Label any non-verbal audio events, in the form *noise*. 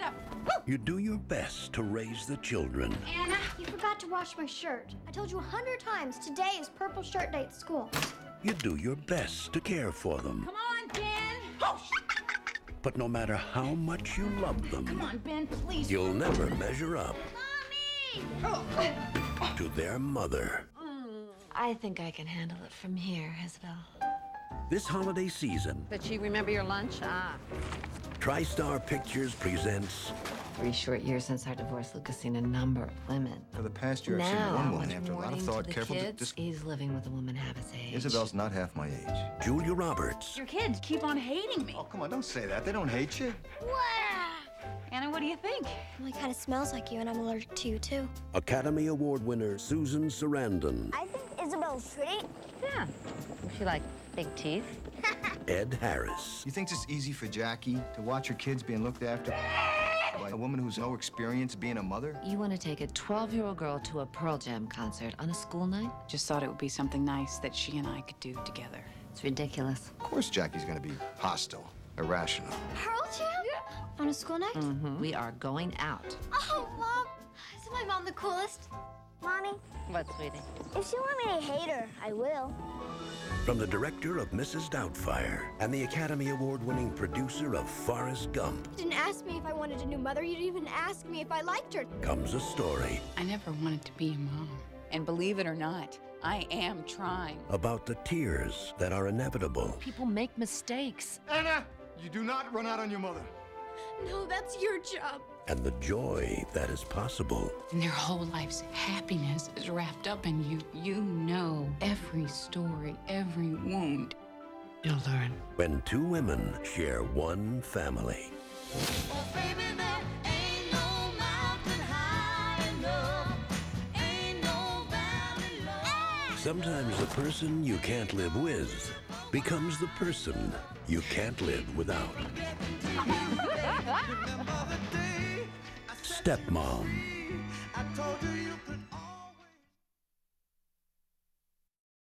up, get up, get. You do your best to raise the children. Anna, you forgot to wash my shirt. I told you a hundred times today is purple shirt day at school. You do your best to care for them. Come on, Ben. Oh, But no matter how much you love them, come them, on, Ben, please. you'll never measure up Mommy! to their mother. I think I can handle it from here, Isabel. This holiday season, But you remember your lunch? Ah. TriStar Pictures presents Three short years since our divorce, Luke has seen a number of women. For the past year, I've seen one woman after a lot of warning thought, to the careful. kids, Just, he's living with a woman half his age. Isabel's not half my age. Julia Roberts, Your kids keep on hating me. Oh, come on, don't say that. They don't hate you. Anna, what do you think? Emily kind of smells like you, and I'm allergic to you too. Academy Award winner Susan Sarandon, I think Isabel's pretty. Yeah. She like big teeth. *laughs* Ed Harris, You think it's easy for Jackie to watch her kids being looked after by a woman who's no experience being a mother? You want to take a 12 year old girl to a Pearl Jam concert on a school night? Just thought it would be something nice that she and I could do together. It's ridiculous. Of course, Jackie's gonna be hostile, irrational. Pearl Jam? On a school night? Mm-hmm. We are going out. Oh, Mom. Isn't my mom the coolest? Mommy, What, sweetie? if you want me to hate her, I will. from the director of Mrs. Doubtfire and the Academy Award winning producer of Forrest Gump, You didn't ask me if I wanted a new mother. You didn't even ask me if I liked her. comes a story I never wanted to be a mom. And believe it or not, I am trying. about the tears that are inevitable People make mistakes. Anna, you do not run out on your mother. No, that's your job. and the joy that is possible. And their whole life's happiness is wrapped up in you. You know every story, every wound. You'll learn. When two women share one family. Sometimes the person you can't live with becomes the person you can't live without. Stepmom.